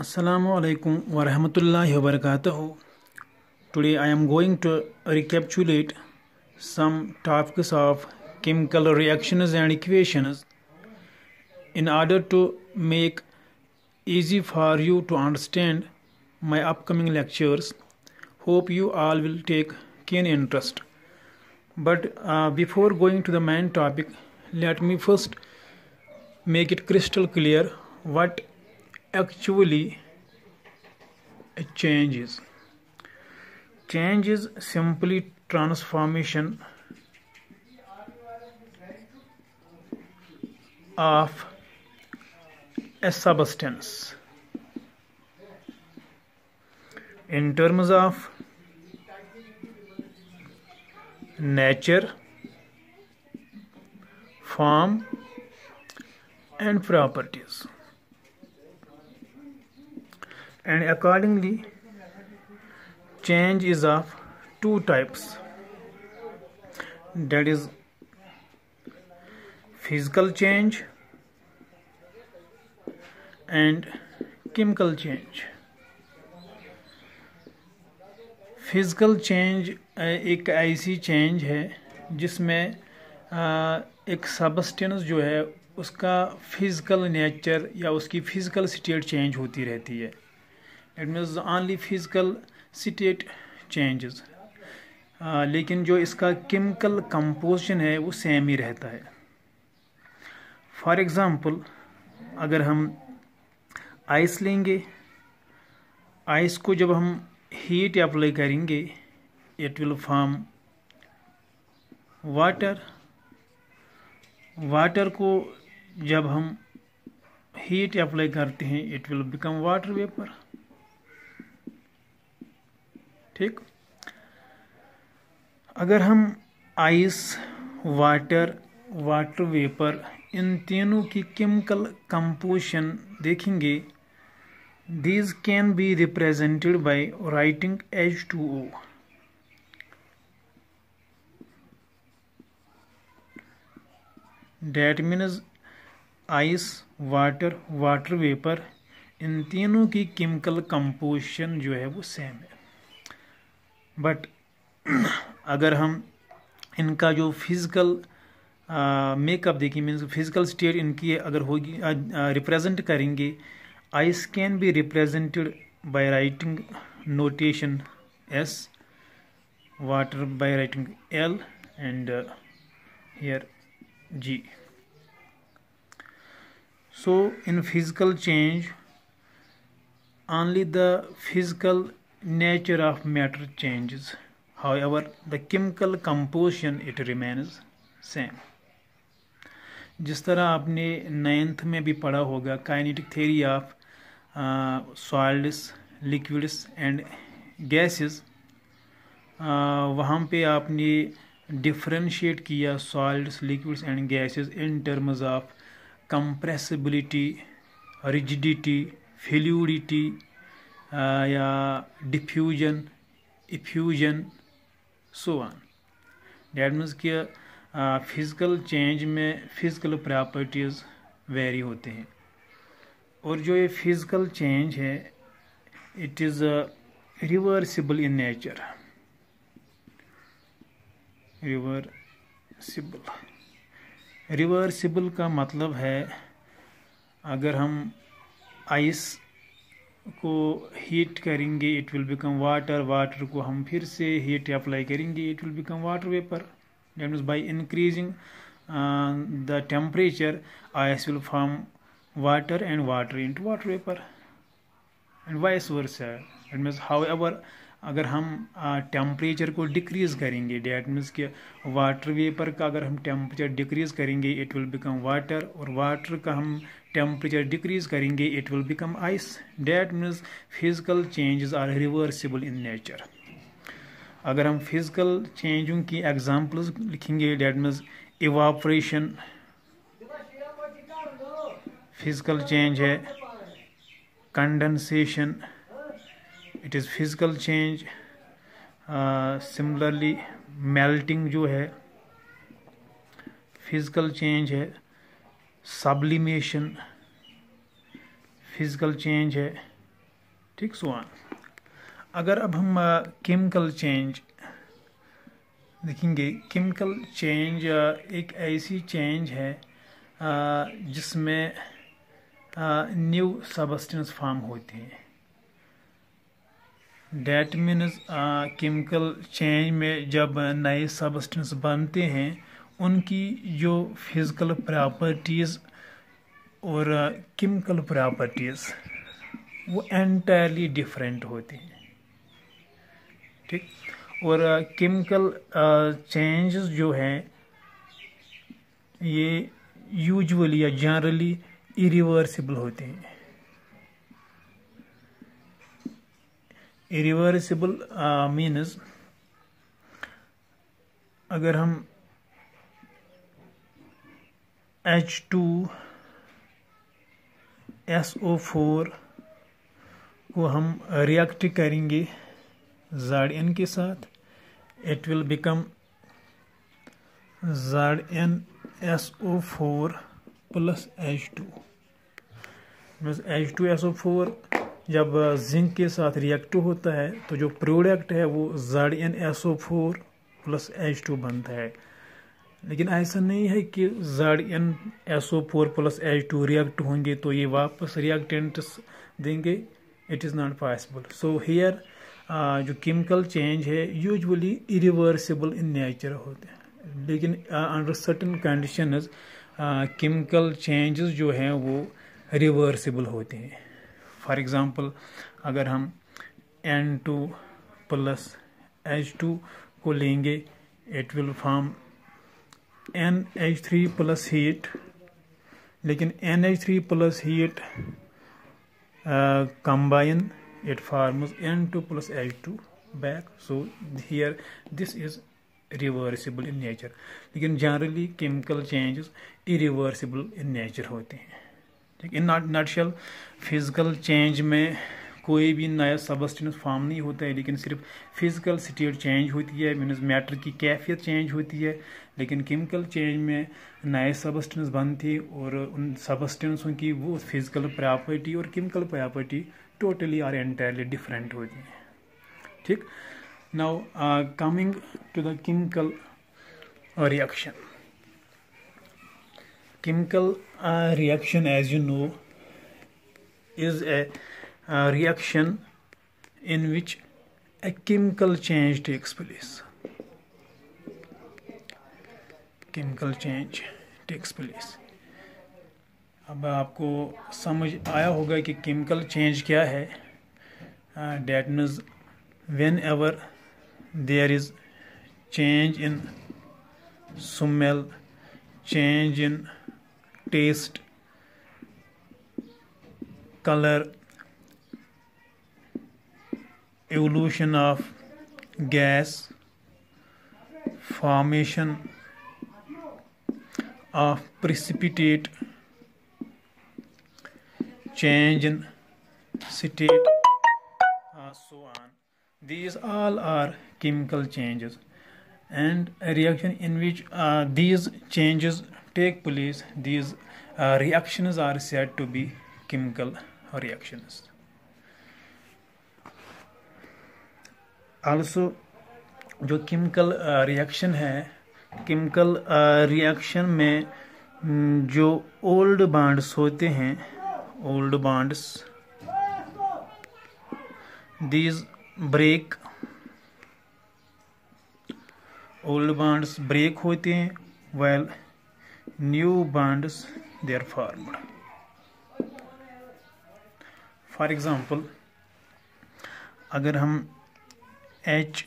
Assalamu alaikum wa rahmatullahi wa barakatuh. Today I am going to recapitulate some topics of chemical reactions and equations in order to make easy for you to understand my upcoming lectures. Hope you all will take keen interest. But uh, before going to the main topic, let me first make it crystal clear what actually changes change is. Simply transformation of a substance in terms of nature, form, and properties. And accordingly, change is of two types that is physical change and chemical change physical change एक ऐसी change है जिसमें एक substance जो है उसका physical nature या उसकी फ़िज़िकल स्टेट चेंज होती रहती है it means only physical state changes लेकिन जो इसका केमिकल कंपोजिशन है, वो सेम ही रहता है। फॉर एग्ज़ाम्पल अगर हम आइस लेंगे आइस को जब हम हीट अप्लाई करेंगे it will form water water को जब हम हीट अप्लाई करते हैं it will become water vapour ठीक? अगर हम आइस वाटर वाटर वेपर इन तीनों की केमिकल कंपोजिशन देखेंगे these can be represented by writing H two O that means ice water water vapour इन तीनों की केमिकल कंपोजिशन जो है वो सेम है। बट अगर हम इनका जो फ़िज़िकल मेकअप देखें मीन्स फ़िज़िकल स्टेट इनकी अगर होगी रिप्रेजेंट करेंगे ice can be represented by writing notation S water by writing L and here G so in physical change only the physical nature of matter changes. However, the chemical composition, it remains same. जिस तरह आपने ninth में भी पढ़ा होगा kinetic theory of solids liquids and gases वहाँ पे आपने डिफ्रेंशिएट किया solids liquids and gases in terms of compressibility rigidity fluidity या diffusion effusion so on that means कि फ़िज़िकल चेंज में फ़िज़िकल प्रॉपर्टीज़ वेरी होते हैं। और जो ये फ़िज़िकल चेंज है it is reversible in nature reversible reversible का मतलब है, अगर हम आइस को हीट करेंगे it will become water water को हम फिर से हीट अप्लाई करेंगे it will become water vapour that means by increasing uh, the temperature ice will form water and water into water vapor and vice versa. It means however अगर हम temperature को decrease करेंगे that means कि water vapour का अगर हम temperature decrease करेंगे it will become water और वाटर का हम टेम्परेचर डिक्रीज करेंगे it will become ice that means physical changes are reversible in nature अगर हम फ़िज़िकल चेंजों की एग्जांपल्स लिखेंगे that means evaporation physical change है. Condensation it is physical change similarly melting जो है फ़िज़िकल चेंज है. सब्लिमेशन फ़िज़िकल चेंज है। ठीक सो ऑन अगर अब हम केमिकल चेंज देखेंगे। केमिकल चेंज एक ऐसी चेंज है जिसमें न्यू सबस्टेंस फॉर्म होते हैं। डैट मीन्स केमिकल चेंज में जब नए सबस्टेंस बनते हैं उनकी जो फ़िज़िकल प्रॉपर्टीज़ और केमिकल प्रॉपर्टीज़ वो एंटायरली डिफरेंट होती हैं। ठीक? और केमिकल चेंजेस जो हैं, ये यूजुअली या जनरली इरिवर्सिबल होते हैं। इरिवर्सिबल मीन्स अगर हम H two S O four को हम रिएक्ट करेंगे जेड एन के साथ। It will become Z N S O four plus H two H two S O four जब जिंक के साथ रिएक्ट होता है तो जो प्रोडक्ट है वो Z N S O four plus H two बनता है। लेकिन ऐसा नहीं है कि Z N S O four plus H two react होंगे तो ये वापस रिएक्टेंट्स देंगे। It is not possible so here जो केमिकल चेंज है यूजुअली इरिवर्सिबल इन नेचर होते हैं। लेकिन under certain conditions chemical changes जो हैं, वो रिवर्सिबल होते हैं। फॉर एग्ज़ाम्पल अगर हम N two plus H two को लेंगे it will form N H three plus heat लेकिन N H three plus heat combine it combine it forms n2 plus h2 back. So, here, this is reversible in nature लेकिन generally chemical changes irreversible in nature होते हैं। ठीक इन nutshell physical change में कोई भी नया substance form नहीं होता है, लेकिन सिर्फ़ फ़िज़िकल स्टेट चेंज होती है मीन्स मैटर की कैफियत चेंज होती है। लेकिन केमिकल चेंज में नए सबस्टेंस बनते और उन सबस्टेंसों की वो फ़िज़िकल प्रॉपर्टी और chemical property totally or entirely different होती है ठीक? Now coming to the chemical reaction reaction as you know is a uh, reaction in which a chemical change takes place chemical change takes place अब आपको समझ आया होगा कि chemical change क्या है। That means whenever there is change in smell change in taste colour evolution of gas formation of precipitate change in state uh, so on these all are chemical changes and a reaction in which uh, these changes take place these uh, reactions are said to be chemical reactions also जो chemical reaction है chemical reaction में जो old bonds होते हैं old bonds these break old bonds break होते हैं while new bonds, they are formed. For example, अगर हम H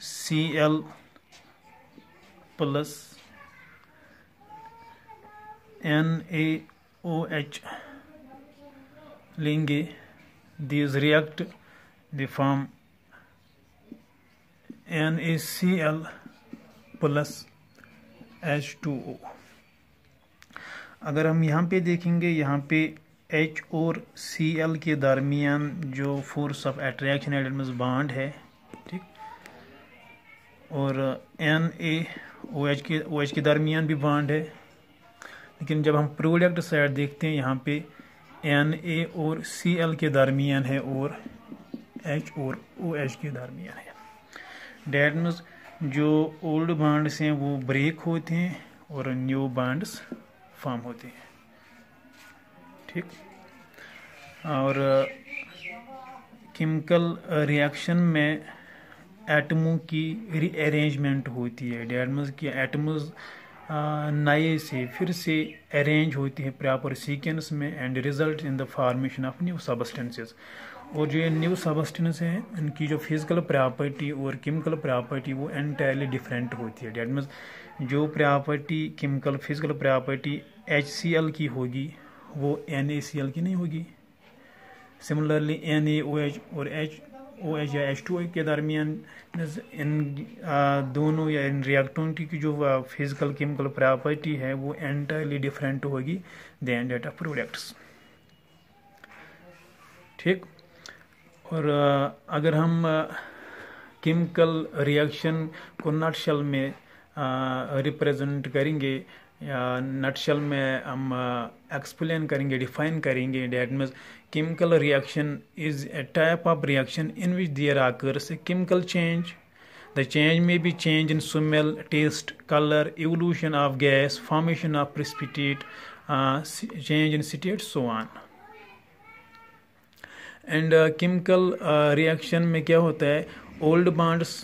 C L plus N A O H लेंगे these react. They form. NaCl plus. H2O अगर हम यहाँ पे देखेंगे, यहाँ पे H और Cl के दरमियान जो फोर्स ऑफ़ एट्रैक्शन एडमस बॉन्ड है, ठीक? और ए ओ एच के ओ एच के दरमियान भी बॉन्ड है। लेकिन जब हम प्रोडक्ट साइड देखते हैं, यहाँ पे एन ए और सी एल के दरमियान है और एच और ओ एच के दरमियान है। डेट मीन्स जो ओल्ड बॉन्ड्स हैं, वो ब्रेक होते हैं और न्यू बॉन्ड्स फॉर्म होते हैं। ठीक? और केमिकल रिएक्शन में एटमों की रीअरेंजमेंट होती है डेट मीन्स कि एटम्स नए से फिर से अरेंज होती है प्रॉपर सीक्वेंस में and result in the formation of new substances और जो ये न्यू सबस्टेंस है, इनकी जो फ़िज़िकल प्रॉपर्टी और केमिकल प्रॉपर्टी वो एंटायरली डिफरेंट होती है. डेट मीन्स जो property chemical physical property H C L की होगी, वो एन ए सी एल की नहीं होगी. सिमिलरली एन एच और एच ओ एच या एच टू के दरमियान इन दोनों या इन रिएक्टों की जो फ़िज़िकल केमिकल प्रॉपर्टी है, वो एंटायरली डिफरेंट होगी दैन डेट ऑफ़ प्रोडक्ट्स ठीक? और अगर हम केमिकल रिएक्शन को नटशल में रिप्रेजेंट करेंगे नटशल में हम एक्सप्लेन करेंगे डिफाइन करेंगे that mean chemical reaction is a type of reaction in which there occurs a chemical change the change may be change in smell taste colour evolution of gas formation of precipitate change in state so on and chemical reaction में क्या होता है? Old bonds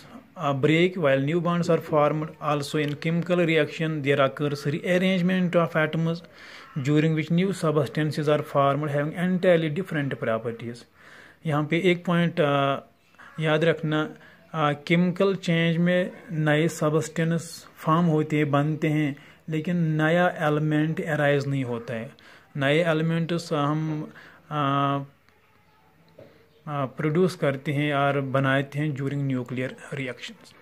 uh, break while new bonds are formed also in chemical reaction there occurs rearrangement of atoms during which new substances are formed having entirely different properties यहाँ पे एक point याद रखना chemical change में नए substance form होते हैं बनते हैं लेकिन नया एलिमेंट अराइज नहीं होता है नए एलिमेंट्स हम प्रोड्यूस करते हैं और बनाते हैं जूरिंग न्यूक्लियर रिएक्शंस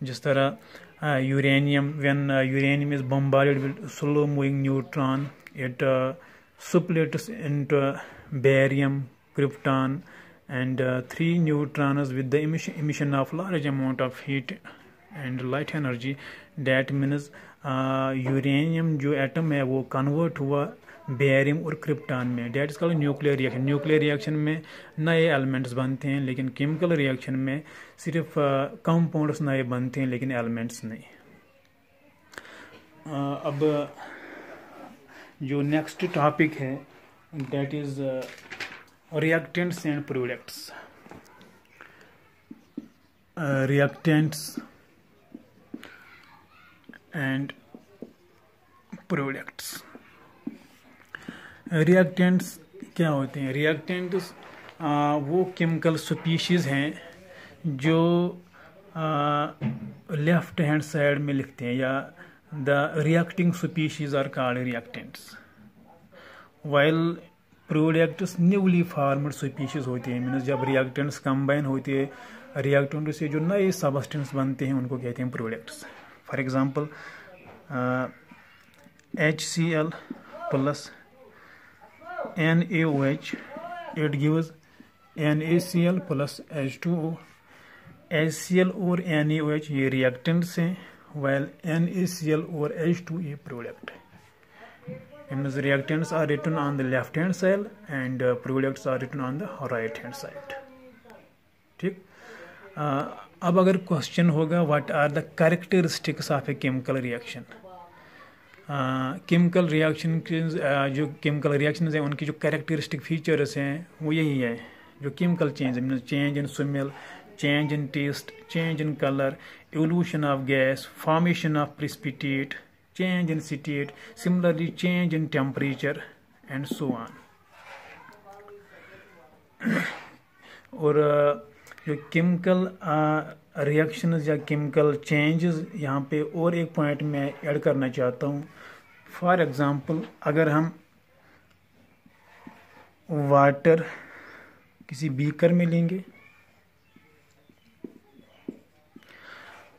जिस तरह uranium when uranium is bombarded with slow moving neutron it splits into barium krypton and three neutrons with the emission of large amount of heat and light energy that means uranium जो atom है वो convert हुआ barium और krypton में। That is called nuclear reaction nuclear reaction में नए elements बनते हैं, लेकिन केमिकल रिएक्शन में सिर्फ़ कंपाउंड्स नए बनते हैं, लेकिन एलिमेंट्स नहीं। अब जो नेक्स्ट टॉपिक है that is reactants and products reactants and products reactants क्या होते हैं? रिएक्टेंट्स वो केमिकल स्पीशीज़ हैं जो लेफ़्ट हैंड साइड में लिखते हैं या the reacting species are called reactants while products newly formed species होती हैं मीन्स जब रिएक्टेंट्स कंबाइन होते हैं रिएक्टेंट से जो नए सबस्टेंस बनते हैं, उनको कहते हैं products for example H C L plus NaOH it gives NaCl plus H2O HCl और NaOH ये reactants हैं while NaCl और H2 ये product means reactants are written on the left hand side and uh, products are written on the right hand side ठीक uh, अब अगर question होगा what are the characteristics of a chemical reaction chemical reaction के जो chemical reaction हैं, उनकी जो characteristic features हैं, वो यही है, जो केमिकल चेंज है change in smell change in taste change in colour evolution of gas formation of precipitate change in state similarly change in temperature and so on और जो केमिकल रिएक्शन या chemical changes यहाँ पे और एक point मैं add करना चाहता हूँ। फॉर एग्ज़ाम्पल अगर हम वाटर किसी बीकर में लेंगे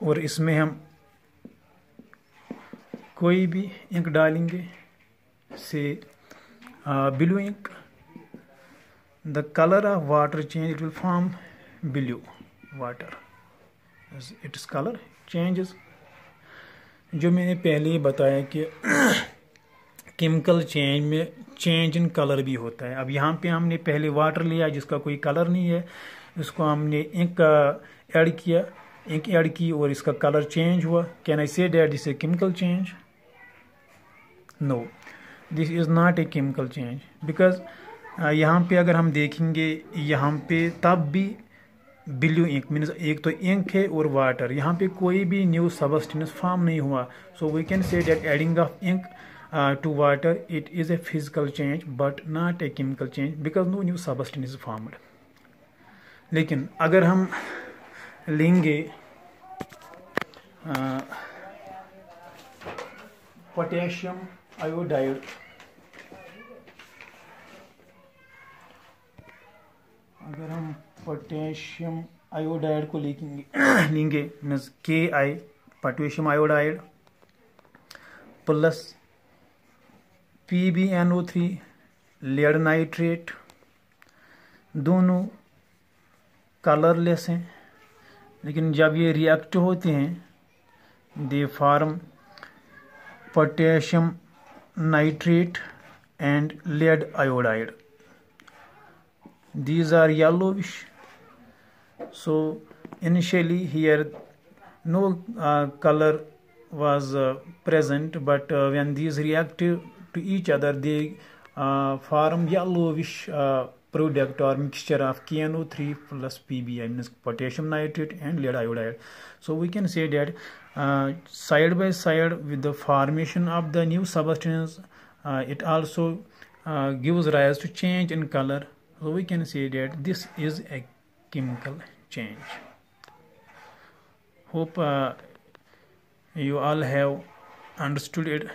और इसमें हम कोई भी इंक डालेंगे से blue ink the colour of water change it will form blue water its colour changes जो मैंने पहले ही बताया कि केमिकल चेंज में चेंज इन कलर भी होता है। अब यहाँ पे हमने पहले वाटर लिया, जिसका कोई कलर नहीं है। इसको हमने इंक ऐड किया। इंक ऐड की और इसका कलर चेंज हुआ। Can I say that this a chemical change no this is not a chemical change because यहाँ पे अगर हम देखेंगे, यहाँ पे तब भी ब्लू इंक मीन्स एक तो इंक है और वाटर। यहाँ पे कोई भी न्यू सबस्टेंस फॉर्म नहीं हुआ। So we can say that adding of ink to water it is a physical change but not a chemical change because no new substance formed लेकिन अगर हम लेंगे पोटेशियम आयोडाइड अगर हम पोटेशियम आयोडाइड को लेंगे लेंगे। Means K I potassium iodide plus P B N O three lead nitrate दोनों कलरलेस हैं। लेकिन जब ये रिएक्ट होते हैं they form potassium nitrate and lead iodide. These are yellowish so initially here no uh, color was uh, present but uh, when these react to each other they uh, form yellowish uh, product or mixture of KNO3 plus PBI means potassium nitrate and lead iodide. So we can say that uh, side by side with the formation of the new substance it also gives rise to change in color. So we can say that this is a chemical change. Hope uh, you all have understood it